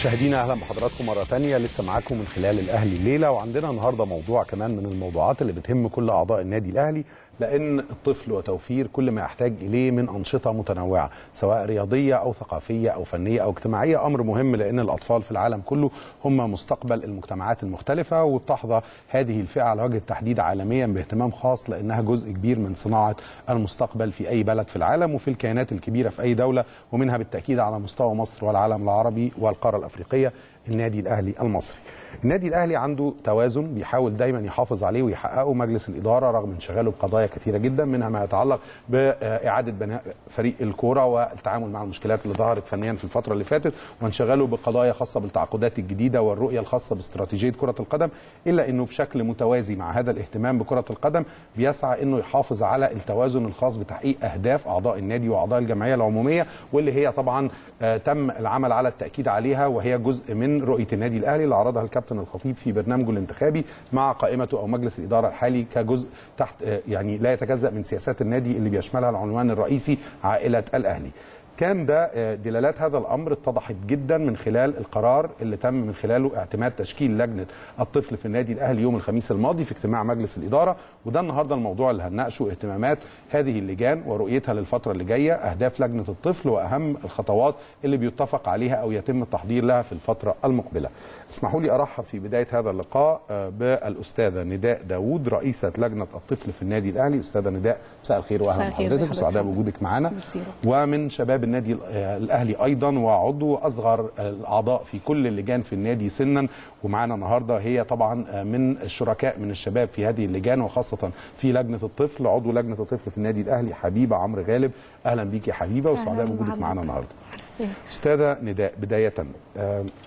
مشاهدينا أهلا بحضراتكم مرة تانية. لسه معاكم من خلال الأهلي الليلة وعندنا النهارده موضوع كمان من الموضوعات اللي بتهم كل أعضاء النادي الأهلي. لأن الطفل وتوفير كل ما يحتاج إليه من أنشطة متنوعة سواء رياضية أو ثقافية أو فنية أو اجتماعية أمر مهم لأن الأطفال في العالم كله هم مستقبل المجتمعات المختلفة وبتحظى هذه الفئة على وجه التحديد عالميا باهتمام خاص لأنها جزء كبير من صناعة المستقبل في أي بلد في العالم وفي الكيانات الكبيرة في أي دولة ومنها بالتأكيد على مستوى مصر والعالم العربي والقارة الأفريقية النادي الأهلي المصري. النادي الأهلي عنده توازن بيحاول دايما يحافظ عليه ويحققه مجلس الإدارة رغم انشغاله بقضايا كثيرة جدا منها ما يتعلق بإعادة بناء فريق الكورة والتعامل مع المشكلات اللي ظهرت فنيا في الفترة اللي فاتت وانشغاله بقضايا خاصة بالتعاقدات الجديدة والرؤية الخاصة باستراتيجية كرة القدم إلا إنه بشكل متوازي مع هذا الاهتمام بكرة القدم بيسعى إنه يحافظ على التوازن الخاص بتحقيق أهداف أعضاء النادي وأعضاء الجمعية العمومية واللي هي طبعا تم العمل على التأكيد عليها وهي جزء من رؤية النادي الأهلي اللي عرضها الكابتن الخطيب في برنامجه الانتخابي مع قائمته أو مجلس الإدارة الحالي كجزء تحت يعني لا يتجزأ من سياسات النادي اللي بيشملها العنوان الرئيسي عائلة الأهلي. كان ده دلالات هذا الأمر اتضحت جدا من خلال القرار اللي تم من خلاله اعتماد تشكيل لجنة الطفل في النادي الأهلي يوم الخميس الماضي في اجتماع مجلس الإدارة. وده النهارده الموضوع اللي هنناقشه اهتمامات هذه اللجان ورؤيتها للفترة اللي جاية أهداف لجنة الطفل وأهم الخطوات اللي بيتفق عليها أو يتم التحضير لها في الفترة المقبلة. اسمحوا لي أرحب في بداية هذا اللقاء بالأستاذة نداء داوود رئيسة لجنة الطفل في النادي الأهلي. أستاذة نداء مساء الخير واهلا بحضرتك. وسعداء بوجودك معنا ومن شباب النادي الأهلي أيضا وعضو أصغر الأعضاء في كل اللجان في النادي سنا. ومعانا النهارده هي طبعا من الشركاء من الشباب في هذه اللجان وخاصة في لجنة الطفل عضو لجنة الطفل في النادي الأهلي حبيبة عمرو غالب. أهلا بيك يا حبيبة وسعداء بوجودك معانا النهارده. أستاذة نداء بداية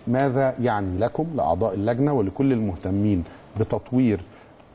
ماذا يعني لكم لأعضاء اللجنة ولكل المهتمين بتطوير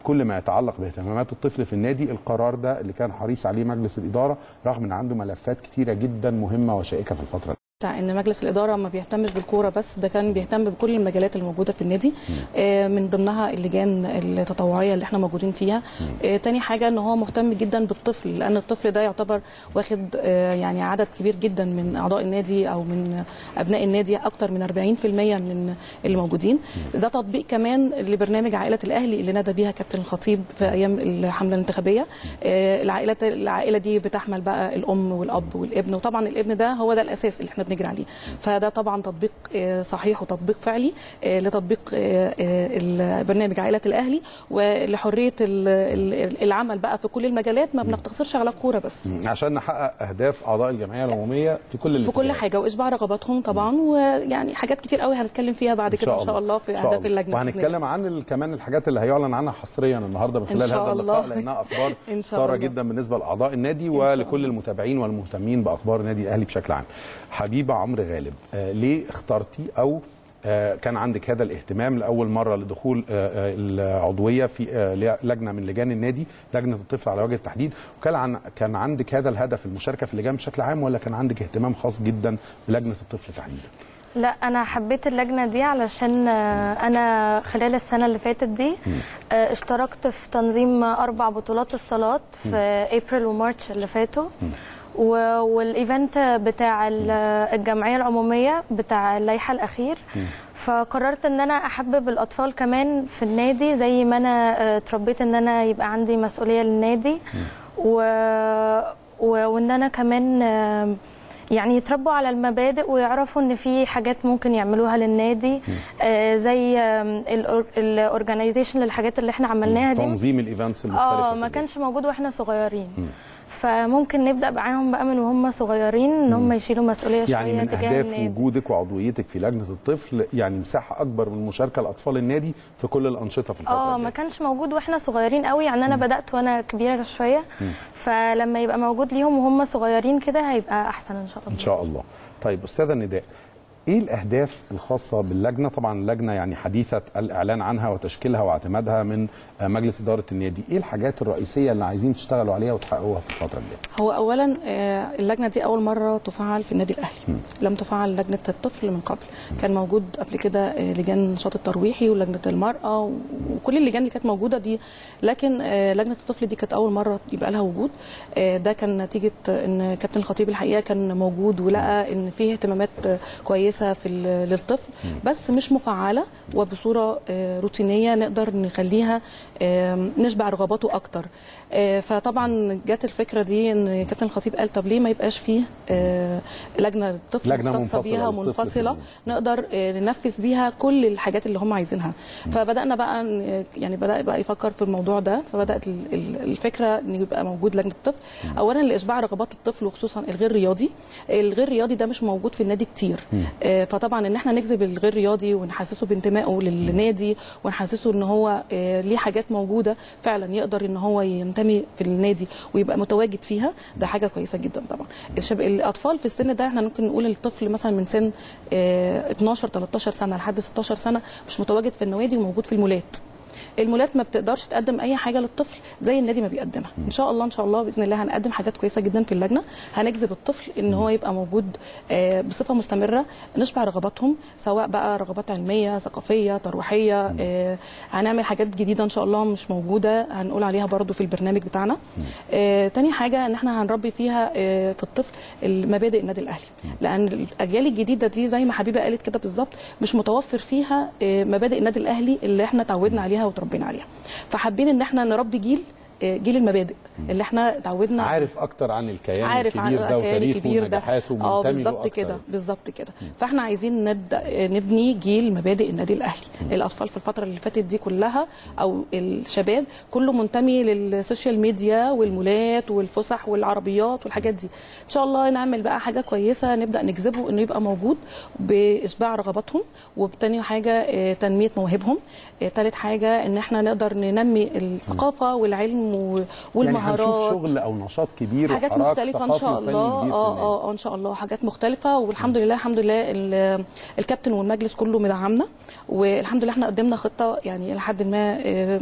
كل ما يتعلق باهتمامات الطفل في النادي القرار ده اللي كان حريص عليه مجلس الإدارة رغم إن عنده ملفات كتيرة جدا مهمة وشائكة في الفترة بتاع إن مجلس الإدارة ما بيهتمش بالكورة بس ده كان بيهتم بكل المجالات الموجودة في النادي آه من ضمنها اللجان التطوعية اللي إحنا موجودين فيها. آه تاني حاجة إن هو مهتم جدا بالطفل لأن الطفل ده يعتبر واخد آه يعني عدد كبير جدا من أعضاء النادي أو من أبناء النادي أكتر من 40% من اللي موجودين ده تطبيق كمان لبرنامج عائلة الأهلي اللي نادى بيها كابتن الخطيب في أيام الحملة الانتخابية. العائلة العائلة دي بتحمل بقى الأم والأب والابن وطبعا الابن ده هو ده الأساس اللي إحنا بنجري عليه. فده طبعا تطبيق صحيح وتطبيق فعلي لتطبيق برنامج عائله الأهلي ولحرية العمل بقى في كل المجالات. ما بنقتصرش على الكوره بس. عشان نحقق أهداف أعضاء الجمعية العمومية في كل في كل حاجة واشباع رغباتهم طبعا ويعني حاجات كتير قوي هنتكلم فيها بعد كده إن شاء الله. في أهداف اللجنة وهنتكلم عن كمان الحاجات اللي هيعلن عنها حصريا النهارده من خلال هذا اللقاء لأنها أخبار سارة جدا بالنسبة لأعضاء النادي ولكل المتابعين والمهتمين بأخبار النادي الأهلي بشكل عام. حبيبه عمرو غالب؟ آه ليه اخترتي أو آه كان عندك هذا الاهتمام لأول مرة لدخول آه العضوية في لجنة من لجان النادي لجنة الطفل على وجه التحديد. وكان عن كان عندك هذا الهدف المشاركة في اللجان بشكل عام ولا كان عندك اهتمام خاص جدا بلجنة الطفل تحديدا؟ لا أنا حبيت اللجنة دي علشان أنا خلال السنة اللي فاتت دي اشتركت في تنظيم أربع بطولات الصالات في April و March اللي فاتوا. وال event بتاع الجمعية العمومية بتاع اللائحة الأخير. فقررت إن أنا أحبب الأطفال كمان في النادي زي ما أنا اتربيت إن أنا يبقى عندي مسؤولية للنادي. و... و... وإن أنا كمان يعني يتربوا على المبادئ ويعرفوا إن في حاجات ممكن يعملوها للنادي. آه زي ال organization للحاجات اللي إحنا عملناها دي. تنظيم الايفنتس المختلفة آه ما كانش موجود وإحنا صغيرين. م. فممكن نبدأ معاهم بقى من وهم صغيرين إن هم يشيلوا مسؤولية شوية يعني من أهداف وجودك وعضويتك في لجنة الطفل يعني مساحة أكبر من مشاركة لاطفال النادي في كل الأنشطة في الفترة آه ما كانش موجود وإحنا صغيرين قوي يعني أنا م. بدأت وأنا كبيرة شوية. م. فلما يبقى موجود ليهم وهم صغيرين كده هيبقى أحسن إن شاء الله. إن شاء الله. طيب أستاذة نداء إيه الأهداف الخاصة باللجنة؟ طبعا اللجنة يعني حديثة الإعلان عنها وتشكيلها واعتمادها من مجلس إدارة النادي. إيه الحاجات الرئيسية اللي عايزين تشتغلوا عليها وتحققوها في الفترة الجاية؟ هو اولا اللجنة دي أول مرة تفعل في النادي الأهلي. م. لم تفعل لجنة الطفل من قبل. كان موجود قبل كده لجان نشاط الترويحي ولجنة المرأة وكل اللجان اللي كانت موجودة دي. لكن لجنة الطفل دي كانت أول مرة يبقى لها وجود. ده كان نتيجة إن كابتن الخطيب الحقيقة كان موجود ولقى إن فيه اهتمامات كويسة كويسة في للطفل بس مش مفعلة وبصورة آه، روتينية نقدر نخليها نشبع رغباته أكتر. آه، فطبعا جت الفكرة دي إن كابتن الخطيب قال طب ليه ما يبقاش فيه آه، لجنة للطفل لجنة مختصة بيها منفصله. نقدر ننفذ بيها كل الحاجات اللي هم عايزينها. فبدأنا بقى يعني بدأ بقى يفكر في الموضوع ده فبدأت ال- ال- الفكرة إن يبقى موجود لجنة الطفل. اولا لإشباع رغبات الطفل وخصوصا الغير رياضي. الغير رياضي ده مش موجود في النادي كتير. فطبعا إن إحنا نجذب الغير رياضي ونحسسه بانتمائه للنادي ونحسسه إن هو آه، ليه حاجات موجودة فعلا يقدر إن هو ينتمي في النادي ويبقى متواجد فيها ده حاجة كويسة جدا طبعا. الشب... الأطفال في السن ده إحنا ممكن نقول الطفل مثلا من سن آه، 12 13 سنة لحد 16 سنة مش متواجد في النوادي وموجود في المولات. المولات ما بتقدرش تقدم أي حاجة للطفل زي النادي ما بيقدمها. إن شاء الله إن شاء الله بإذن الله هنقدم حاجات كويسة جدا في اللجنة. هنجذب الطفل إن هو يبقى موجود آه، بصفة مستمرة. نشبع رغباتهم سواء بقى رغبات علمية ثقافية ترويحية آه، هنعمل حاجات جديدة إن شاء الله مش موجودة. هنقول عليها برضو في البرنامج بتاعنا. آه، تاني حاجة إن إحنا هنربي فيها في الطفل مبادئ النادي الأهلي. لأن الأجيال الجديدة دي زي ما حبيبة قالت كده بالظبط مش متوفر فيها مبادئ النادي الأهلي اللي إحنا اتعودنا عليها وتربينا عليها. فحابين إن إحنا نربي جيل جيل المبادئ اللي إحنا اتعودنا عارف أكتر عن الكيان عارف عن الكبير ده وتاريخه الكبير ده. ونجاحاته آه ومنتمي له بالظبط. كده بالظبط كده. فاحنا عايزين نبدأ نبني جيل مبادئ النادي الأهلي. الأطفال في الفترة اللي فاتت دي كلها أو الشباب كله منتمي للسوشيال ميديا والمولات والفسح والعربيات والحاجات دي. إن شاء الله نعمل بقى حاجة كويسة نبدأ نجذبه إنه يبقى موجود باشباع رغباتهم وبتاني حاجة آه، تنمية مواهبهم آه، تالت حاجة إن إحنا نقدر ننمي الثقافة والعلم يعني والمهارات. هنشوف شغل أو نشاط كبير حاجات إن ثقافي شاء الله. آه. آه إن شاء الله حاجات مختلفة. والحمد لله الحمد لله ال- الكابتن والمجلس كله مدعمنا. والحمد لله إحنا قدمنا خطة يعني لحد ما آه،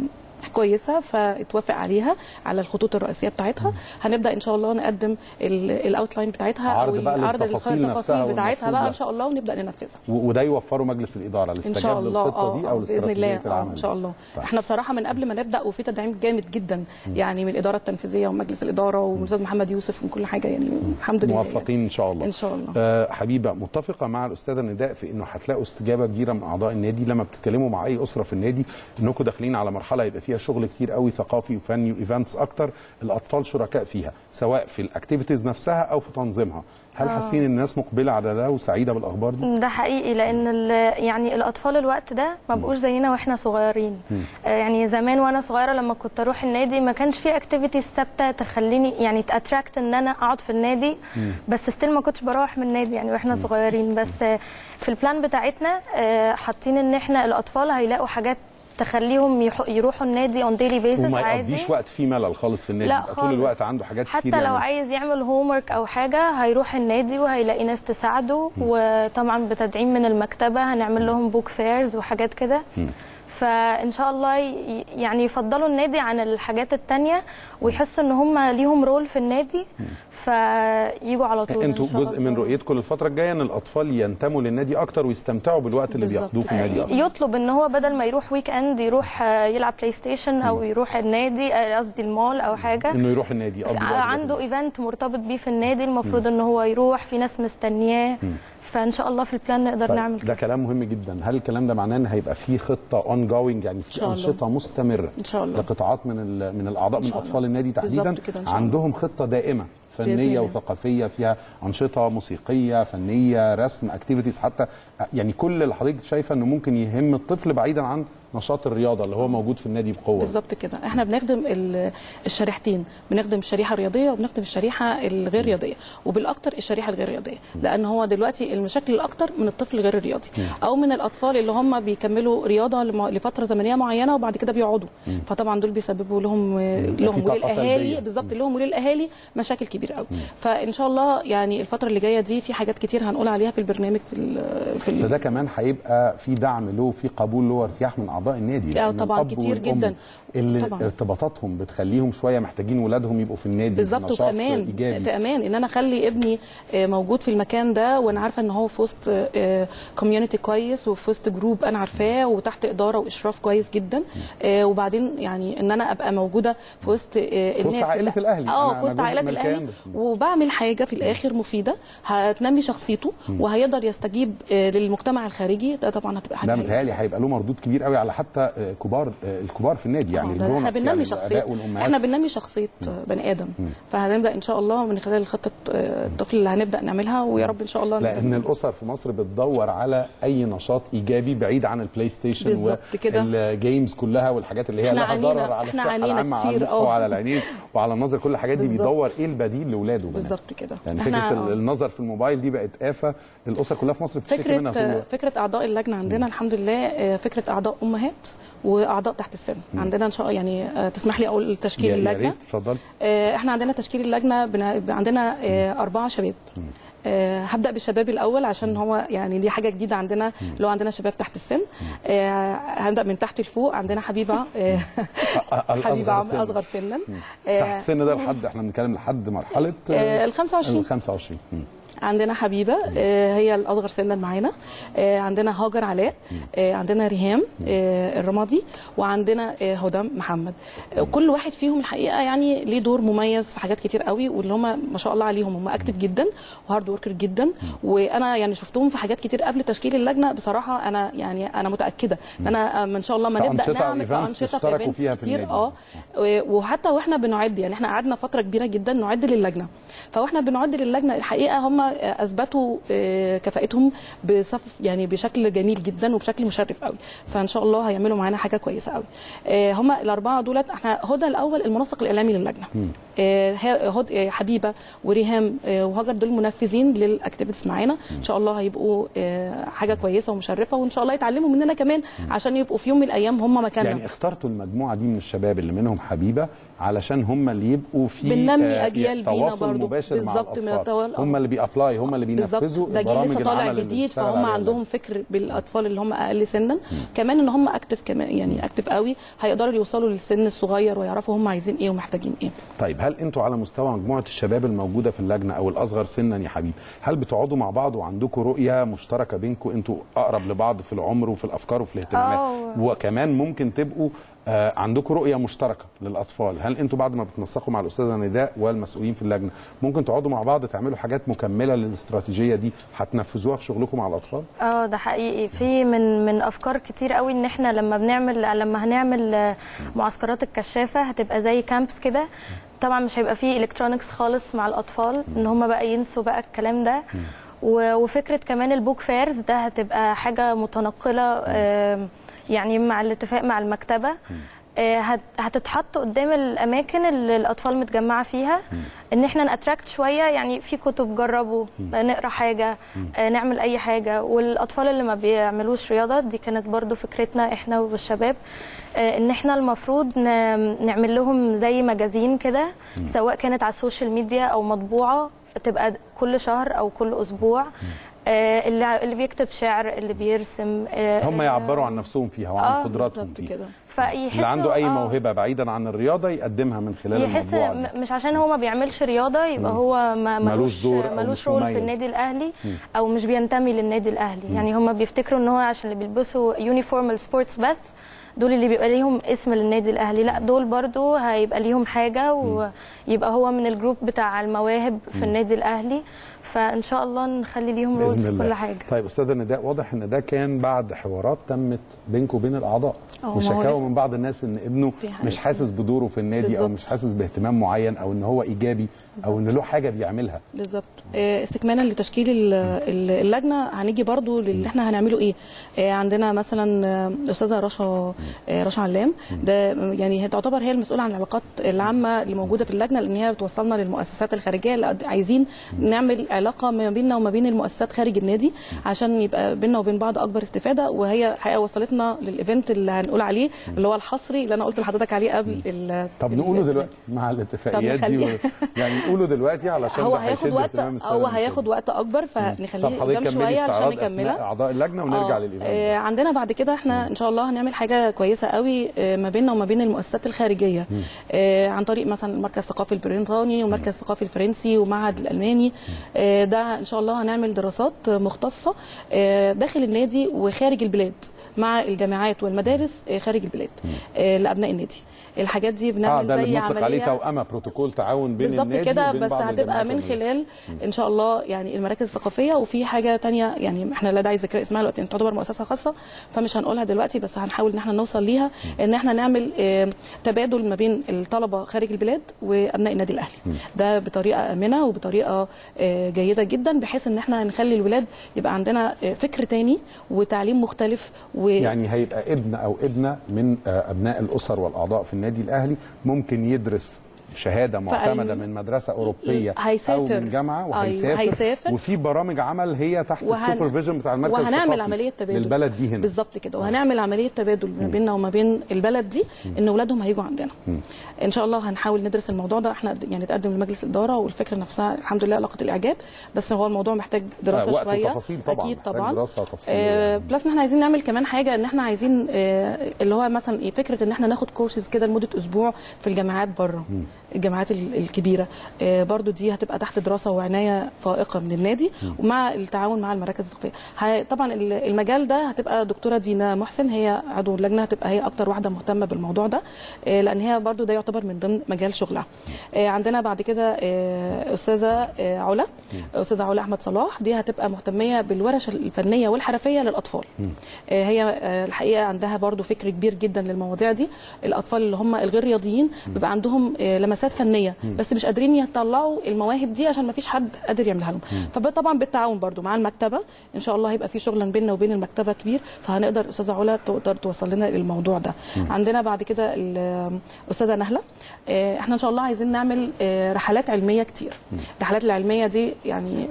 كويسة فاتوافق عليها على الخطوط الرئيسية بتاعتها. هنبدأ إن شاء الله نقدم الاوتلاين بتاعتها عرض أو بقى العرض التفاصيل بتاعتها بقى. إن شاء الله ونبدأ ننفذها. وده يوفره مجلس الإدارة الاستجابه الله للخطة دي آه، أو بإذن الله آه العمل. ان شاء الله. طيب. إحنا بصراحة من قبل ما نبدأ وفي تدعيم جامد جدا يعني من الإدارة التنفيذية ومجلس الإدارة والأستاذ محمد يوسف ومن كل حاجة يعني الحمد لله يعني. موفقين إن شاء الله. إن شاء الله. آه حبيبة متفقة مع الأستاذة نداء في إنه هتلاقوا استجابة كبيرة من أعضاء النادي. لما بتتكلموا مع أي أسرة في النادي إنكم داخلين على مرحلة يبقى فيها شغل كتير قوي ثقافي وفني و events أكتر الأطفال شركاء فيها سواء في ال activities نفسها أو في تنظيمها. هل حاسين إن الناس مقبلة على ده وسعيدة بالأخبار دي؟ ده حقيقي لأن يعني الأطفال الوقت ده ما بقوش زينا وإحنا صغيرين. آه، يعني زمان وأنا صغيرة لما كنت أروح النادي ما كانش في activities ثابتة تخليني يعني ت attract إن أنا أقعد في النادي بس still ما كنتش بروح من النادي يعني وإحنا صغيرين. بس آه، في ال plan بتاعتنا آه، حاطين إن إحنا الأطفال هيلاقوا حاجات تخليهم يروحوا النادي on daily basis وما عادي. يقضيش وقت فيه ملل خالص في النادي. لا يبقى طول خالص. الوقت عنده حاجات كتير حتى لو يعملها. عايز يعمل homework أو حاجة هيروح النادي وهيلاقي ناس تساعده. وطبعا بتدعيم من المكتبة هنعمل لهم book fairs وحاجات كده. فإن شاء الله يعني يفضلوا النادي عن الحاجات التانية ويحسوا إن هم ليهم role في النادي فيجوا على طول أنتوا جزء من. رؤيتكم للفتره الجاية إن الأطفال ينتموا للنادي أكتر ويستمتعوا بالوقت اللي. بياخدوه في النادي أكتر يطلب إن هو بدل ما يروح weekend يروح آه، يلعب PlayStation أو يروح النادي آه، قصدي المول أو حاجة إنه يروح النادي عنده. event مرتبط بيه في النادي المفروض إن هو يروح في ناس مستنياه فإن شاء الله في ال plan نقدر طيب نعمل ده كده كلام مهم جدا هل الكلام ده معناه إن هيبقى في خطة ongoing يعني في. أنشطة مستمرة إن شاء الله. لقطاعات من من الأعضاء من أطفال. النادي تحديدا بالظبط كده إن شاء الله. عندهم خطة دائمة فنية. وثقافية فيها أنشطة موسيقية فنية رسم activities حتى يعني كل اللي حضرتك شايفة إنه ممكن يهم الطفل بعيدا عن نشاط الرياضة اللي هو موجود في النادي بقوة. بالظبط كده. إحنا بنخدم ال- الشريحتين. بنخدم الشريحه الرياضيه وبنخدم الشريحة الغير رياضية. وبالاكثر الشريحة الغير رياضية. لأن هو دلوقتي المشاكل الاكثر من الطفل غير الرياضي أو من الأطفال اللي هم بيكملوا رياضة لفترة زمنية معينة وبعد كده بيقعدوا. فطبعا دول بيسببوا لهم لهم وللاهالي. بالظبط. لهم وللاهالي مشاكل كبيرة قوي فإن شاء الله يعني الفترة اللي جاية دي في حاجات كتير هنقول عليها في البرنامج في في ده كمان هيبقى في دعم له في قبول له وارتياح من أعضاء النادي آه، لأن طبعاً كتير جداً. اللي طبعاً. ارتباطاتهم بتخليهم شوية محتاجين ولادهم يبقوا في النادي بالظبط نشاط أمان ايجابي في أمان إن أنا أخلي ابني آه، موجود في المكان ده وأنا عارفة إن هو في وسط community كويس وفي وسط group أنا عارفاه وتحت إدارة وإشراف كويس جدا آه، وبعدين يعني إن أنا أبقى موجودة في وسط آه، الناس عائلة اللي- الأهلي. آه أنا- في وسط من الأهلي. وبعمل حاجة في الآخر مفيدة هتنمي شخصيته وهيقدر يستجيب آه، للمجتمع الخارجي ده طبعا هتبقى حاجة ده. متهيألي هيبقى له مردود كبير قوي على حتى آه، كبار الكبار في النادي يعني إحنا بننمي يعني شخصية. إحنا بننمي شخصية بني آدم فهنبدأ إن شاء الله من خلال خطه الطفل اللي هنبدأ نعملها ويا رب إن شاء الله لأن الأسر في مصر بتدور على أي نشاط إيجابي بعيد عن ال PlayStation. وال games كلها والحاجات اللي هي لها ضرر على الصحة العامه على المخ. وعلى العينين وعلى النظر كل الحاجات دي. بيدور إيه البديل لاولاده. بالظبط كده. يعني فكرة آه. النظر في الموبايل دي بقت آفة الأسر كلها في مصر بتشتكي منها فكره فكرة أعضاء اللجنة عندنا الحمد لله آه، فكرة أعضاء امهات وأعضاء تحت السن. عندنا إن شاء الله يعني آه، تسمح لي أقول تشكيل اللجنة. اتفضل. آه، إحنا عندنا تشكيل اللجنة بنا- عندنا آه، أربعة شباب. آه، هبدأ بالشباب الأول عشان هو يعني دي حاجة جديدة عندنا هو عندنا شباب تحت السن. هنبدا من تحت لفوق. عندنا حبيبة حبيبة. أصغر سنا. تحت السن ده لحد إحنا بنتكلم لحد مرحلة ال 25. ال 25 مم. عندنا حبيبة آه، هي الأصغر سنا معانا آه، عندنا هاجر علاء آه، عندنا ريهام الرمادي وعندنا هدى محمد. كل واحد فيهم الحقيقة يعني ليه دور مميز في حاجات كتير قوي واللي هم ما شاء الله عليهم هم active جدا و hard worker جدا. وأنا يعني شفتهم في حاجات كتير قبل تشكيل اللجنة بصراحة أنا يعني أنا متأكدة إن أنا ان شاء الله ما نبدأ نعمل أنشطة في ايفنتس كتير. آه وحتى وإحنا بنعد يعني إحنا قعدنا فترة كبيرة جدا نعد للجنة. فواحنا بنعد للجنة الحقيقة هم أثبتوا آه، كفاءتهم بصف يعني بشكل جميل جدا وبشكل مشرف قوي. فإن شاء الله هيعملوا معانا حاجة كويسة قوي. آه، هم الأربعة دولت إحنا هدى الأول المنسق الإعلامي للجنة. آه، ه- هد- آه، حبيبة وريهام وهاجر دول منفذين لل activities معانا. إن شاء الله هيبقوا حاجة كويسة ومشرفة وإن شاء الله يتعلموا مننا كمان عشان يبقوا في يوم من الأيام هم مكاننا. يعني اخترتوا المجموعة دي من الشباب اللي منهم حبيبة علشان هم اللي يبقوا في بننمي أجيال بينا مع بالظبط، من الأطفال. التوا- هم اللي بي apply هم اللي بينفذوا بالظبط ده جيل لسه طالع جديد فهم عندهم فكر بالأطفال اللي هم أقل سنا. كمان إن هم active كمان يعني active قوي هيقدروا يوصلوا للسن الصغير ويعرفوا هم عايزين إيه ومحتاجين إيه. طيب هل أنتوا على مستوى مجموعة الشباب الموجودة في اللجنة أو الأصغر سنا يا حبيب هل بتقعدوا مع بعض وعندكم رؤية مشتركة بينكم أنتوا أقرب لبعض في العمر وفي الأفكار وفي الاهتمامات؟ آه. وكمان ممكن تبقوا عندكم رؤية مشتركة للأطفال. هل أنتوا بعد ما بتنسقوا مع الأستاذة نداء والمسؤولين في اللجنة ممكن تقعدوا مع بعض تعملوا حاجات مكملة للاستراتيجية دي هتنفذوها في شغلكم مع الأطفال؟ آه ده حقيقي. في من من أفكار كتير قوي إن إحنا لما بنعمل لما هنعمل آه، معسكرات الكشافة هتبقى زي camps كده. طبعا مش هيبقى فيه electronics خالص مع الأطفال إن هم بقى ينسوا بقى الكلام ده. وفكرة كمان ال book fairs ده هتبقى حاجة متنقلة آم، يعني مع الاتفاق مع المكتبة آه، هت- هتتحط قدام الأماكن اللي الأطفال متجمعة فيها إن إحنا ن attract شوية يعني في كتب جربوا آه، نقرأ حاجة آه، نعمل أي حاجة. والأطفال اللي ما بيعملوش رياضة دي كانت برضو فكرتنا إحنا والشباب إن إحنا المفروض نعمل لهم زي magazine كده سواء كانت على ال social media أو مطبوعة تبقى كل شهر أو كل أسبوع. اللي اللي بيكتب شعر اللي بيرسم آه، هم يعبروا عن نفسهم فيها وعن آه، قدراتهم فيها. كده. اللي عنده أي آه، موهبة بعيدا عن الرياضة يقدمها من خلال يحس مش عشان هو ما بيعملش رياضة يبقى هو ما ملوش دور ملوش role. في النادي الأهلي أو مش بينتمي للنادي الأهلي. يعني هم بيفتكروا إن هو عشان اللي بيلبسوا uniform ال sports بس دول اللي بيبقى ليهم اسم للنادي الأهلي. لا دول برضو هيبقى ليهم حاجة ويبقى هو من ال group بتاع المواهب في النادي الأهلي. فإن شاء الله نخلي ليهم roles في كل حاجة طيب أستاذة نداء واضح إن ده كان بعد حوارات تمت بينكم وبين الأعضاء وشكاوى من بعض الناس إن ابنه. مش حاسس بدوره في النادي أو بالظبط. مش حاسس باهتمام معين أو إن هو إيجابي أو إن له حاجة بيعملها. بالظبط. آه، استكمالا لتشكيل ال- ال- اللجنة هنيجي برضو للي إحنا هنعمله إيه؟ آه، عندنا مثلا الاستاذه رشا آه، رشا علام. ده يعني هي تعتبر هي المسؤولة عن العلاقات العامة اللي موجودة في اللجنة لأن هي بتوصلنا للمؤسسات الخارجية. اللي عايزين نعمل علاقة ما بيننا وما بين المؤسسات خارج النادي عشان يبقى بيننا وبين بعض أكبر استفادة. وهي الحقيقة وصلتنا لل event اللي هنقول عليه اللي هو الحصري اللي أنا قلت لحضرتك عليه قبل طب نقوله دلوقتي مع الاتفاقيات دي و... يعني نقوله دلوقتي علشان هو هياخد وقت هو. هياخد وقت أكبر فنخليه قدام شوية عشان نكملها. أعضاء اللجنة ونرجع آه، لل event آه، عندنا بعد كده إحنا إن شاء الله هنعمل حاجة كويسة قوي آه، ما بيننا وما بين المؤسسات الخارجية. آه، عن طريق مثلا المركز الثقافي البريطاني والمركز الثقافي الفرنسي ومعهد الألماني. آه، ده إن شاء الله هنعمل دراسات مختصة آه، داخل النادي وخارج البلاد مع الجامعات والمدارس آه، خارج البلاد آه، لأبناء النادي. الحاجات دي آه بنعمل اللي زي بنطلق عليه عملية توأمة بروتوكول تعاون بين بالظبط النادي كده وبين بس هتبقى من. خلال إن شاء الله يعني المراكز الثقافية وفي حاجة تانية يعني إحنا لا داعي ذكر اسمها دلوقتي تعتبر مؤسسة خاصة فمش هنقولها دلوقتي بس هنحاول إن إحنا نوصل ليها إن إحنا نعمل آه، تبادل ما بين الطلبة خارج البلاد وأبناء النادي الأهلي. ده بطريقة آمنة وبطريقة آه، جيدة جدا بحيث إن إحنا نخلي الولاد يبقى عندنا آه، فكر تاني وتعليم مختلف و يعني هيبقى ابن أو ابنة من آه، أبناء الأسر والأعضاء في النادي الأهلي ممكن يدرس شهادة معتمدة من مدرسة أوروبية أو هيسافر. من جامعة وهيسافر. هيسافر. وفي برامج عمل هي تحت وهن- السوبرفيجن بتاع المركز وهنعمل عملية تبادل. للبلد دي هنا. بالظبط كده. وهنعمل عملية تبادل ما بيننا وما بين البلد دي إن أولادهم هيجوا عندنا. إن شاء الله هنحاول ندرس الموضوع ده. إحنا يعني تقدم لمجلس الإدارة والفكرة نفسها الحمد لله لقت الإعجاب. بس هو الموضوع محتاج دراسة آه، وقت شوية. وتفاصيل طبعاً، أكيد طبعا. دراسة وتفصيل آه يعني. plus إن إحنا عايزين نعمل كمان حاجة إن إحنا عايزين آه اللي هو مثلا إيه فكرة إن إحنا ناخد كورسز كده لمدة أسبوع في الجامعات بره. الجامعات ال- الكبيرة. آه برضو دي هتبقى تحت دراسة وعناية فائقة من النادي ومع التعاون مع المراكز الثقافيه ه- طبعا ال- المجال ده هتبقى دكتورة دينا محسن. هي عضو اللجنة هتبقى هي أكتر واحدة مهتمة بالموضوع ده آه لأن هي برضو ده يعتبر من ضمن مجال شغلها. آه عندنا بعد كده أستاذة علا أستاذة علا أحمد صلاح. دي هتبقى مهتمية بالورش الفنية والحرفية للأطفال. هي الحقيقة عندها برضو فكر كبير جدا للمواضيع دي. الأطفال اللي هم الغير رياضيين بيبقى عندهم آه لمسات فنية بس مش قادرين يطلعوا المواهب دي عشان ما فيش حد قادر يعملها لهم. فطبعا بالتعاون برضو مع المكتبة إن شاء الله هيبقى في شغل بيننا وبين المكتبة كبير فهنقدر أستاذة علا تقدر توصل لنا الموضوع ده. عندنا بعد كده ال- الاستاذه نهلة آه، إحنا إن شاء الله عايزين نعمل آه، رحلات علمية كتير. الرحلات العلمية دي يعني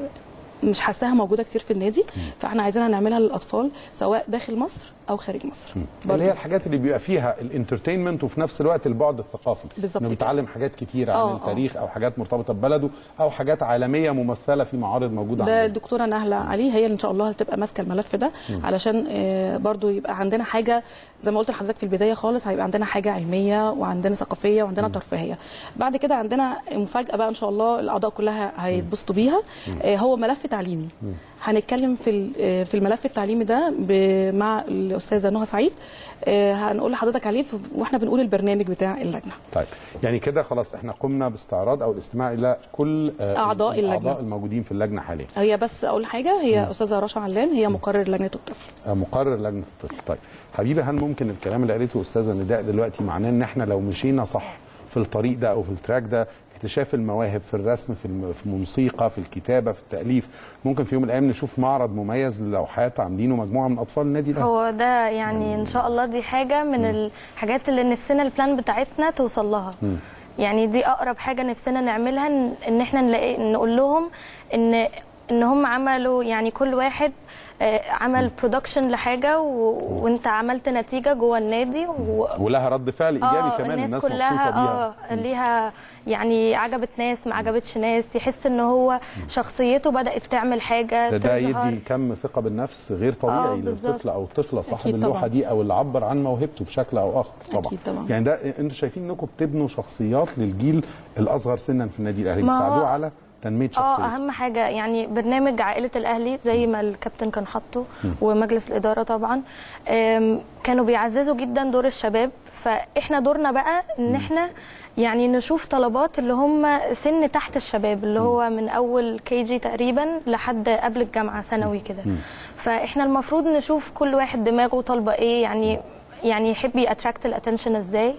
مش حاساها موجودة كتير في النادي فإحنا عايزينها نعملها للأطفال سواء داخل مصر أو خارج مصر. اللي هي الحاجات اللي بيبقى فيها الانترتينمنت وفي نفس الوقت البعد الثقافي. إنه. بيتعلم حاجات كتير عن آه، آه. التاريخ أو حاجات مرتبطة ببلده أو حاجات عالمية ممثلة في معارض موجودة ده عندنا. الدكتورة نهلة علي هي اللي إن شاء الله هتبقى ماسكة الملف ده. علشان آه، برضو يبقى عندنا حاجة زي ما قلت لحضرتك في البداية خالص هيبقى عندنا حاجة علمية وعندنا ثقافية وعندنا ترفيهية. بعد كده عندنا مفاجأة بقى إن شاء الله الأعضاء كلها هيتبسطوا بيها. آه، هو ملف تعليمي. هنتكلم في في الملف التعليمي ده مع الأستاذة نهى سعيد. آه، هنقول لحضرتك عليه وإحنا بنقول البرنامج بتاع اللجنة. طيب يعني كده خلاص إحنا قمنا باستعراض أو الاستماع إلى كل آه، أعضاء اللجنة. الأعضاء الموجودين في اللجنة حاليا. هي بس أقول حاجة هي أستاذة رشا علام هي مقرر لجنة الطفل. آه، مقرر لجنة الطفل. طيب حبيبي هل ممكن الكلام اللي قالته أستاذة نداء دلوقتي معناه إن إحنا لو مشينا صح في الطريق ده أو في ال track ده اكتشاف المواهب في الرسم في الم- في الموسيقى في الكتابة في التأليف. ممكن في يوم من الأيام نشوف معرض مميز للوحات عاملينه مجموعة من أطفال النادي الأهلي. هو ده يعني إن شاء الله دي حاجة من الحاجات اللي نفسنا ال plan بتاعتنا توصل لها. يعني دي أقرب حاجة نفسنا نعملها إن إحنا نلاقي نقول لهم إن إن هم عملوا يعني كل واحد آه، عمل برودكشن لحاجة و... وانت عملت نتيجة جوه النادي و... ولها رد فعل إيجابي آه، كمان الناس كلها مبسوطة بيها آه ليها يعني عجبت ناس ما عجبتش ناس يحس إن هو شخصيته بدأت تعمل حاجة ده ده. يدي كم ثقة بالنفس غير آه، طبيعي بالظبط. للطفل أو الطفلة صاحب اللوحة. دي أو اللي عبر عن موهبته بشكل أو آخر طبعا أكيد طبعاً. يعني ده أنتوا شايفين إنكم بتبنوا شخصيات للجيل الأصغر سنا في النادي الأهلي بتساعدوه على تنمية شخصيته آه أهم حاجة يعني برنامج عائلة الأهلي زي ما الكابتن كان حاطه ومجلس الإدارة طبعا كانوا بيعززوا جدا دور الشباب. فإحنا دورنا بقى إن إحنا يعني نشوف طلبات اللي هم سن تحت الشباب اللي هو من أول كي جي تقريبا لحد قبل الجامعة ثانوي كده. فإحنا المفروض نشوف كل واحد دماغه طالبة إيه يعني يعني يحب ي attract ال attention إزاي؟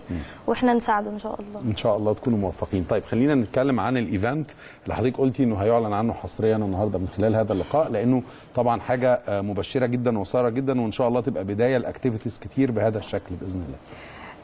وإحنا نساعده إن شاء الله. إن شاء الله تكونوا موفقين. طيب خلينا نتكلم عن ال event اللي حضرتك قلتي إنه هيعلن عنه حصريا النهارده من خلال هذا اللقاء لأنه طبعا حاجة مبشرة جدا وسارة جدا وإن شاء الله تبقى بداية ل activities كتير بهذا الشكل بإذن الله.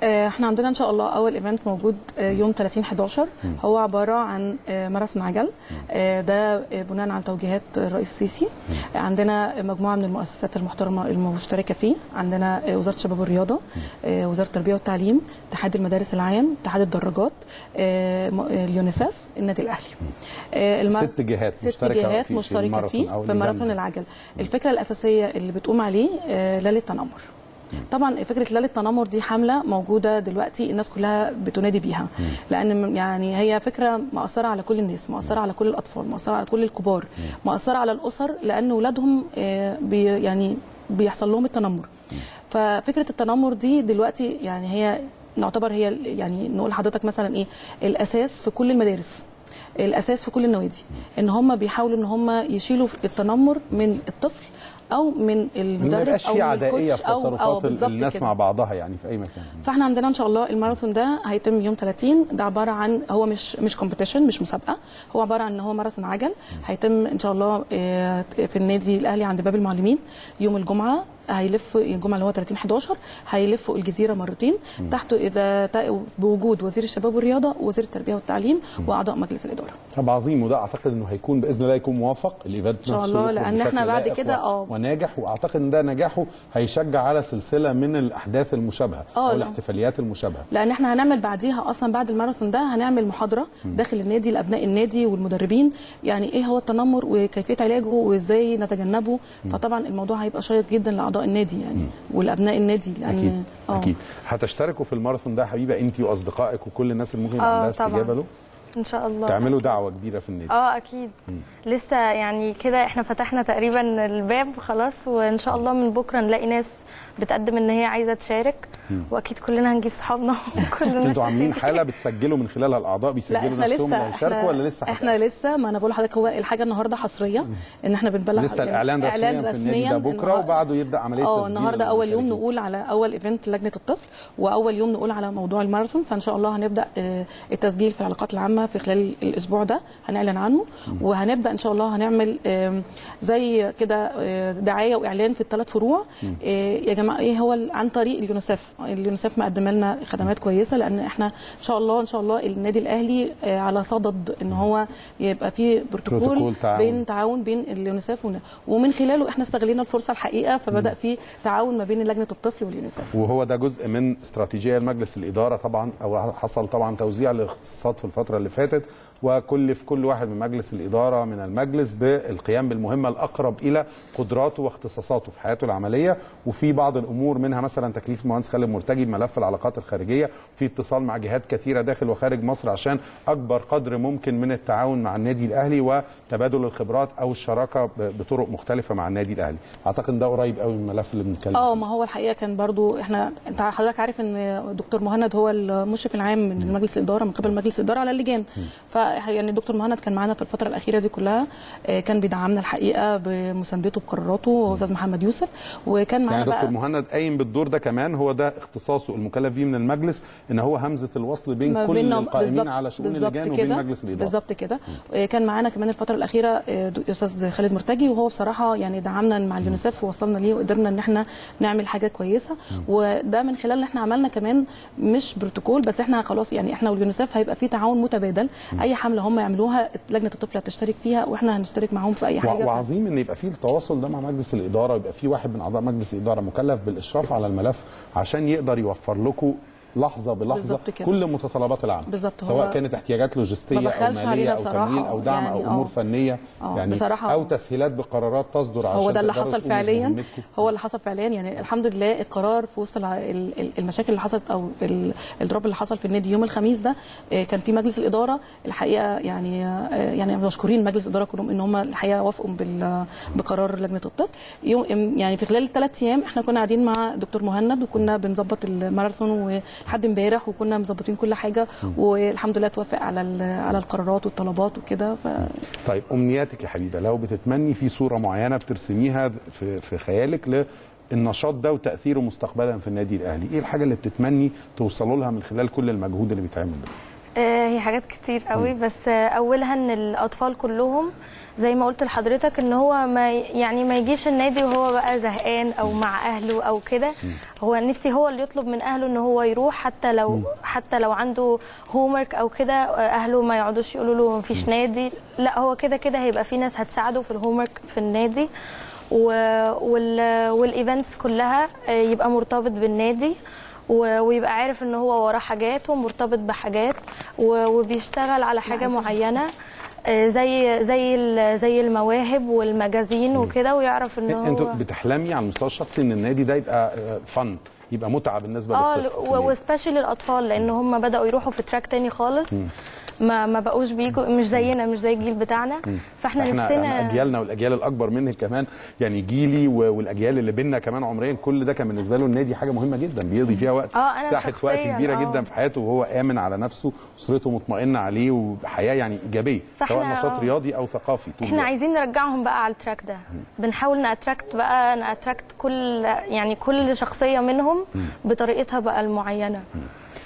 إحنا عندنا إن شاء الله أول event موجود آه، يوم 30 11 هو عبارة عن آه، ماراثون عجل. آه، ده آه، بناء على توجيهات الرئيس السيسي. آه، عندنا مجموعة من المؤسسات المحترمة المشتركة فيه. عندنا آه، وزارة الشباب والرياضة آه، وزارة التربية والتعليم اتحاد المدارس العام اتحاد الدراجات آه، آه، اليونيسف النادي الأهلي. آه، المار- ست جهات ست مشتركة جهات في- في مشتركه فيه في ماراثون. العجل. الفكرة الأساسية اللي بتقوم عليه آه، لا للتنمر طبعا فكرة لا للتنمر دي حمله موجودة دلوقتي الناس كلها بتنادي بيها. لأن يعني هي فكرة مأثرة على كل الناس مأثرة على كل الأطفال مأثرة على كل الكبار مأثرة على الأسر لأن اولادهم آه، يعني بيحصل لهم التنمر. ففكرة التنمر دي دلوقتي يعني هي نعتبر هي يعني نقول لحضرتك مثلا إيه الأساس في كل المدارس الأساس في كل النوادي. إن هم بيحاولوا إن هم يشيلوا التنمر من الطفل أو من المدرب أو من عدائيه ال coach في أو أو تصرفات الناس كده. مع بعضها يعني في أي مكان. فإحنا عندنا إن شاء الله الماراثون ده هيتم يوم 30 ده عبارة عن هو مش مش competition مش مسابقة. هو عبارة عن إن هو ماراثون عجل. هيتم إن شاء الله آه، في النادي الأهلي عند باب المعلمين يوم الجمعة. هيلف الجمعة اللي هو 30 11 هيلفوا الجزيرة مرتين. تحت إذا بوجود وزير الشباب والرياضة ووزير التربية والتعليم وأعضاء مجلس الإدارة. طب عظيم وده أعتقد إنه هيكون بإذن الله يكون موفق الإيفنت شاء نفسه الله، يخرج لأن بشكل إحنا بعد كده آه. وناجح وأعتقد إن ده نجاحه هيشجع على سلسلة من الأحداث المشابهة آه، أو لا. الاحتفاليات المشابهة. لأن إحنا هنعمل بعديها أصلا بعد الماراثون ده هنعمل محاضرة داخل النادي لأبناء النادي والمدربين. يعني إيه هو التنمر وكيفية علاجه وإزاي نتجنبه. فطبعا الموضوع هيبقى شيق جدا لاعضاء النادي يعني والأبناء النادي لأن أكيد آه. أكيد هتشتركوا في الماراثون ده حبيبه انت وأصدقائك وكل الناس اللي ممكن يبقى آه، عندها. استجابة له إن شاء الله. تعملوا دعوة كبيرة في النادي. آه أكيد. لسه يعني كده إحنا فتحنا تقريبا الباب خلاص وإن شاء الله من بكرة نلاقي ناس بتقدم إن هي عايزة تشارك. وأكيد كلنا هنجيب صحابنا. وكلنا أنتوا عاملين حالة بتسجلوا من خلالها الأعضاء لا بيسجلوا نفسهم إحنا, ولا لسه إحنا لسه ما أنا بقول لحضرتك هو الحاجة النهارده حصرية إن إحنا بنبلغ لسه الإعلان رسميا في النادي ده بكرة وبعده يبدا عملية آه تسجيل النهارده أول يوم. نقول على أول إيفنت لجنة الطفل وأول يوم نقول على موضوع الماراثون فإن شاء الله هنبدأ آه، التسجيل في العلاقات العامة في خلال الأسبوع ده هنعلن عنه وهنبدأ إن شاء الله هنعمل زي كده آه، دعاية وإعلان في الثلاث فروع. آه، يا جماعة إيه هو عن طريق اليونيسف اليونيسف مقدمة لنا خدمات كويسة لأن إحنا إن شاء الله إن شاء الله النادي الأهلي آه، على صدد إن هو يبقى فيه بروتوكول. بين تعاون بين اليونيسف ون- ومن خلاله إحنا استغلينا الفرصة الحقيقة فبدأ في تعاون ما بين لجنة الطفل واليونيسف وهو ده جزء من استراتيجية لمجلس الإدارة طبعا أو حصل طبعا توزيع للاختصاصات في الفترة اللي فاتت وكلف كل واحد من مجلس الإدارة من المجلس بالقيام بالمهمة الأقرب إلى قدراته واختصاصاته في حياته العملية. وفي بعض الأمور منها مثلا تكليف المهندس خالد مرتجي بملف العلاقات الخارجية. في اتصال مع جهات كثيرة داخل وخارج مصر عشان أكبر قدر ممكن من التعاون مع النادي الأهلي وتبادل الخبرات أو الشراكة ب- بطرق مختلفة مع النادي الأهلي. أعتقد ده قريب قوي من الملف اللي بنتكلم آه. ما هو الحقيقة كان برضو إحنا أنت حضرتك عارف إن دكتور مهند هو المشرف العام من مجلس الإدارة من قبل مجلس الإدارة على اللجان. ف يعني دكتور مهند كان معانا في الفترة الأخيرة دي كلها آه، كان بيدعمنا الحقيقة بمساندته بقراراته وهو أستاذ محمد يوسف وكان معانا يعني دكتور مهند قايم بالدور ده كمان هو ده اختصاصه المكلف بيه من المجلس إن هو همزة الوصل بين كل القائمين على شؤون اللجان وبين مجلس الإدارة. بالظبط كده. آه، كان معانا كمان الفترة الأخيرة آه، أستاذ خالد مرتجي وهو بصراحة يعني دعمنا مع اليونيسف ووصلنا ليه وقدرنا إن إحنا نعمل حاجة كويسة. وده من خلال إن إحنا عملنا كمان مش بروتوكول بس إحنا خلاص يعني إحنا واليونيسف هيبقى في تعاون متبادل. أي حملة هم يعملوها لجنة الطفل هتشترك فيها وإحنا هنشترك معاهم في أي حاجة وعظيم إن يبقى فيه التواصل ده مع مجلس الإدارة ويبقى فيه واحد من أعضاء مجلس الإدارة مكلف بالإشراف على الملف عشان يقدر يوفر لكم لحظة بلحظة كده. كل متطلبات العمل بالظبط، هو سواء كانت احتياجات لوجستية أو مالية أو تمويل أو دعم يعني أو أمور آه. فنية آه، يعني بصراحة أو. تسهيلات بقرارات تصدر عشان هو ده اللي حصل فعليا. هو اللي حصل فعليا يعني الحمد لله القرار في وسط المشاكل اللي حصلت أو ال- الضرب اللي حصل في النادي يوم الخميس ده آه، كان في مجلس الإدارة الحقيقة يعني آه، يعني مشكورين مجلس الإدارة كلهم إن هم الحقيقة وافقوا بقرار لجنة الطفل يوم يعني في خلال الثلاث أيام إحنا كنا قاعدين مع دكتور مهند وكنا بنظبط الماراثون ولحد امبارح وكنا مظبطين كل حاجة والحمد لله توافق على على القرارات والطلبات وكده ف طيب أمنياتك يا حبيبة لو بتتمني في صورة معينة بترسميها في في خيالك النشاط ده وتأثيره مستقبلا في النادي الأهلي إيه الحاجة اللي بتتمني توصلوا لها من خلال كل المجهود اللي بيتعمل ده؟ هي حاجات كتير قوي بس آه، أولها إن الأطفال كلهم زي ما قلت لحضرتك إن هو ما يعني ما يجيش النادي وهو بقى زهقان أو مع أهله أو كده. هو نفسي هو اللي يطلب من أهله إن هو يروح حتى لو حتى لو عنده homework أو كده آه، أهله ما يقعدوش يقولوا له مفيش نادي. لا هو كده كده هيبقى في ناس هتساعده في ال homework في النادي. وال events كلها آه، يبقى مرتبط بالنادي. ويبقى عارف إن هو وراه حاجات ومرتبط بحاجات وبيشتغل على حاجة معينة آه، زي زي زي المواهب والمجازين وكده ويعرف إن هو أنتوا بتحلمي على المستوى الشخصي إن النادي ده يبقى فن يبقى متعة بالنسبة آه للطفل النادي. و special الاطفال لأن هم بدأوا يروحوا في track تاني خالص. ما ما بقوش بيجوا مش زينا مش زي الجيل بتاعنا. فاحنا إحنا نفسنا أجيالنا والأجيال الأكبر منك كمان يعني جيلي والأجيال اللي بيننا كمان عمريا كل ده كان بالنسبة له النادي حاجة مهمة جدا بيقضي فيها وقت أنا ساحة وقت كبيرة آه. جدا في حياته وهو آمن على نفسه أسرته مطمئنة عليه وحياة يعني إيجابية سواء نشاط آه. رياضي أو ثقافي طول إحنا. عايزين نرجعهم بقى على ال track ده. بنحاول نأتراكت بقى نأتراكت كل يعني كل شخصية منهم بطريقتها بقى المعينة.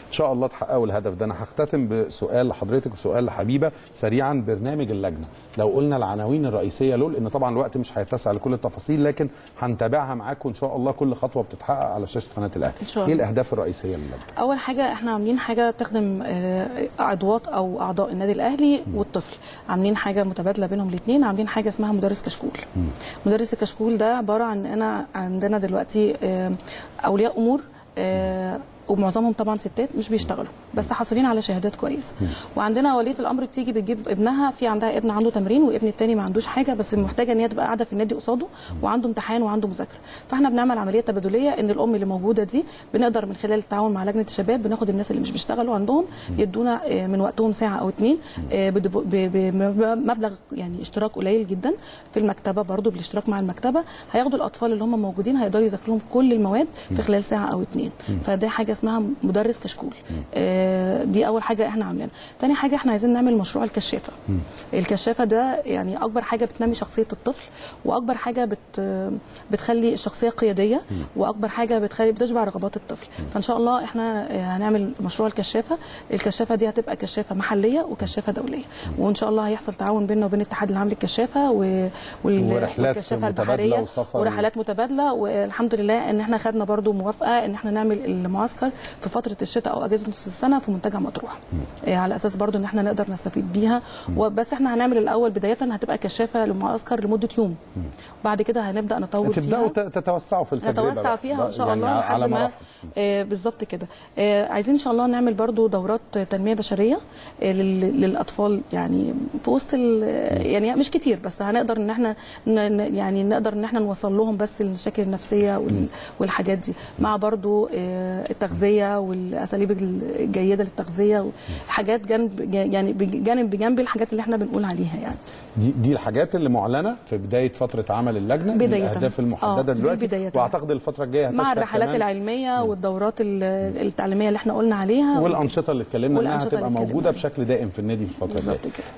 إن شاء الله تحققوا الهدف ده. أنا هختتم بسؤال لحضرتك وسؤال لحبيبة سريعا برنامج اللجنة. لو قلنا العناوين الرئيسية له لأن طبعا الوقت مش هيتسع لكل التفاصيل لكن هنتابعها معاكم ان شاء الله كل خطوة بتتحقق على شاشة قناة الأهلي. إن شاء إيه. الأهداف الرئيسية للجنة؟ أول حاجة إحنا عاملين حاجة تخدم آه، عضوات أو أعضاء النادي الأهلي والطفل. عاملين حاجة متبادلة بينهم الاثنين عاملين حاجة اسمها مدرس كشكول. مدرس الكشكول ده عبارة عن أنا عندنا دلوقتي آه، أولياء أمور آه، ومعظمهم طبعا ستات مش بيشتغلوا بس حاصلين على شهادات كويسة. وعندنا وليه الأمر بتيجي بتجيب ابنها في عندها ابن عنده تمرين وابن التاني ما عندوش حاجة بس محتاجة إن هي تبقى قاعدة في النادي قصاده وعنده امتحان وعنده مذاكرة. فإحنا بنعمل عملية تبادلية إن الأم اللي موجودة دي بنقدر من خلال التعاون مع لجنة الشباب بناخد الناس اللي مش بيشتغلوا عندهم يدونا آه، من وقتهم ساعة أو اتنين آه، بمبلغ يعني اشتراك قليل جدا في المكتبة برضو بالاشتراك مع المكتبة. هياخدوا الأطفال اللي هم موجودين هيقدروا يذاكروا لهم كل المواد في خلال ساعة أو اتنين. فده حاجة اسمها مدرس كشكول آه، دي أول حاجة إحنا عاملينها. تاني حاجة إحنا عايزين نعمل مشروع الكشافة. الكشافة ده يعني أكبر حاجة بتنمي شخصية الطفل وأكبر حاجة بت بتخلي الشخصية قيادية وأكبر حاجة بتخلي بتشبع رغبات الطفل. فإن شاء الله إحنا آه، هنعمل مشروع الكشافة. الكشافة دي هتبقى كشافة محلية وكشافة دولية. وإن شاء الله هيحصل تعاون بيننا وبين الاتحاد العام للكشافة و... وال... ورحلات والكشافة متبادلة البحرية. وسفر. ورحلات متبادلة. والحمد لله إن إحنا خدنا برضو موافقة إن إحنا نعمل المعسكر. في فترة الشتاء أو أجازة نص السنة في منتجع مطروح. إيه على أساس برضو إن إحنا نقدر نستفيد بيها. وبس إحنا هنعمل الأول بداية هتبقى كشافة لمعسكر لمدة يوم. بعد كده هنبدأ نطور تبدأوا فيها. ت- تتوسعوا في التجربه نتوسع. فيها إن شاء يعني الله على لحد ما. آه بالظبط كده. آه عايزين إن شاء الله نعمل برضو دورات تنمية بشرية آه لل- للأطفال يعني في وسط يعني مش كتير بس هنقدر إن إحنا يعني نقدر إن إحنا نوصل لهم بس المشاكل النفسية وال- والحاجات دي. مع برضو آه التغذية والأساليب الجيدة للتغذية حاجات جنب يعني بجانب بجنب الحاجات اللي إحنا بنقول عليها يعني. دي دي الحاجات اللي معلنة في بداية فترة عمل اللجنة بداية. الأهداف آه، المحدده دي دلوقتي بداية. وأعتقد الفترة الجاية مع الرحلات كمان العلمية والدورات ال- التعليمية اللي إحنا قلنا عليها والأنشطة اللي اتكلمنا عنها هتبقى موجودة. بشكل دائم في النادي في الفترة الجاية.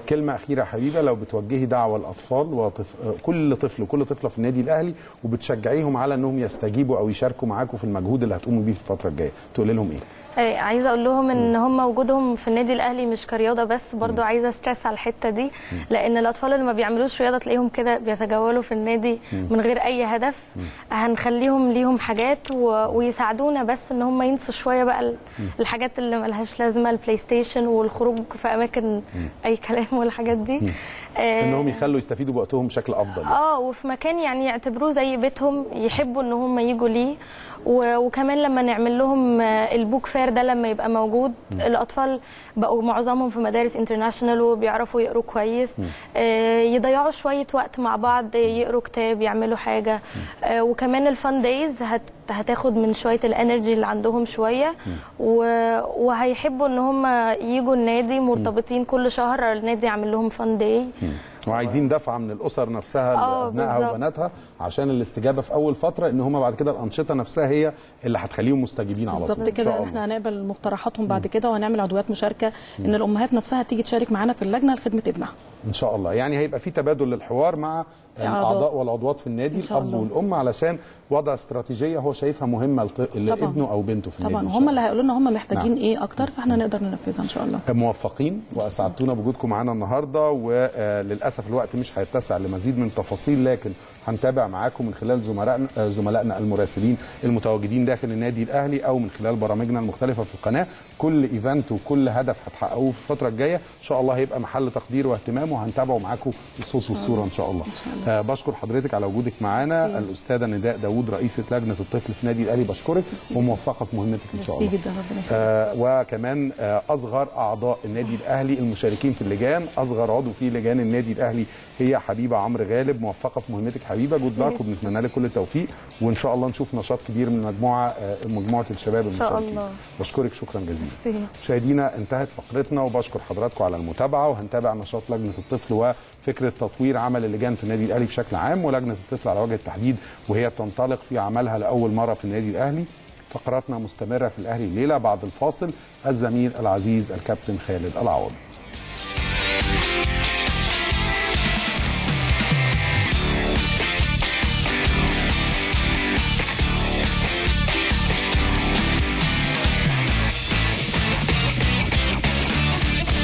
كلمة أخيرة حبيبة لو بتوجهي دعوة للاطفال وطف... كل طفل وكل طفلة في النادي الأهلي وبتشجعيهم على إنهم يستجيبوا أو يشاركوا معاكم في المجهود اللي هتقوموا بيه في الفترة الجاية تقول لهم إيه آه، عايزة أقول لهم إن هم وجودهم في النادي الأهلي مش كرياضة بس برضو عايزة ستريس على الحتة دي لأن الأطفال اللي ما بيعملوش رياضة تلاقيهم كده بيتجولوا في النادي من غير أي هدف. هنخليهم ليهم حاجات و... ويساعدونا بس إن هم ينسوا شوية بقى ال- الحاجات اللي ملهاش لازمة البلاي ستيشن والخروج في أماكن أي كلام والحاجات دي. آه، إنهم يخلوا يستفيدوا بوقتهم بشكل أفضل. آه وفي مكان يعني يعتبروه زي بيتهم يحبوا إن هم يجوا ليه وكمان لما نعمل لهم آه، ال book fair ده لما يبقى موجود الأطفال بقوا معظمهم في مدارس international وبيعرفوا يقروا كويس. آه، يضيعوا شوية وقت مع بعض يقروا كتاب يعملوا حاجة. آه، وكمان ال fun days هت هتاخد من شوية ال energy اللي عندهم شوية. و... وهيحبوا إن هم يجوا النادي مرتبطين كل شهر النادي يعمل لهم fun day وعايزين دفعة من الأسر نفسها آه، لأبنائها. وبناتها عشان الاستجابة في أول فترة إن هم بعد كده الأنشطة نفسها هي اللي هتخليهم مستجيبين على طول بالظبط كده. إحنا هنقبل مقترحاتهم بعد كده وهنعمل عضويات مشاركة إن الأمهات نفسها تيجي تشارك معانا في اللجنة لخدمة ابنها إن شاء الله يعني هيبقى في تبادل للحوار مع. الأعضاء والعضوات في النادي الأب. والأم علشان وضع استراتيجية هو شايفها مهمة. لابنه أو بنته في النادي طبعا هم. اللي هيقولوا لنا هم محتاجين نعم. إيه أكتر فإحنا نقدر ننفذها إن شاء الله موفقين وأسعدتونا بوجودكم معانا النهارده وللاسف الوقت مش هيتسع لمزيد من التفاصيل لكن هنتابع معاكم من خلال زملائنا آه، زملائنا المراسلين المتواجدين داخل النادي الأهلي أو من خلال برامجنا المختلفة في القناة. كل إيفنت وكل هدف هتحققوه في الفترة الجاية. إن شاء الله هيبقى محل تقدير واهتمام وهنتابعه معاكم الصوت والصورة إن شاء الله. آه بشكر حضرتك على وجودك معانا. الأستاذة نداء داوود رئيسة لجنة الطفل في النادي الأهلي بشكرك وموفقة في مهمتك إن شاء الله. آه، وكمان آه، أصغر أعضاء النادي الأهلي المشاركين في اللجان. أصغر عضو في لجان النادي الأهلي هي حبيبة عمرو غالب موفقة في مهمتك حبيبة. جود لك وبنتمنى لك كل التوفيق. وإن شاء الله نشوف نشاط كبير من مجموعة آه، مجموعة الشباب إن شاء المشاركين الله. بشكرك شكرا جزيلا. مشاهدينا انتهت فقرتنا وبشكر حضراتكم على المتابعة وهنتابع نشاط لجنة الطفل وفكرة تطوير عمل اللجان في النادي الأهلي بشكل عام ولجنة الطفل على وجه التحديد وهي بتنطلق في عملها لأول مرة في النادي الأهلي. فقراتنا مستمرة في الأهلي الليلة بعد الفاصل. الزميل العزيز الكابتن خالد العوض